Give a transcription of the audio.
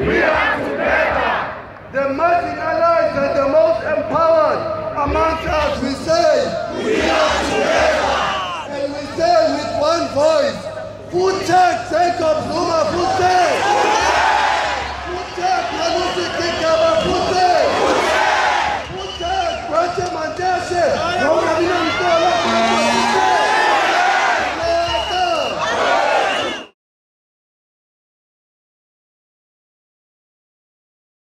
We are together. The marginalized and the most empowered amongst us, we say, We are together. And we say with one voice, Voetsek, Jacob Zuma, voetsek. Food check, Malusi Gigaba, food check. Voetsek, Roger Mandese,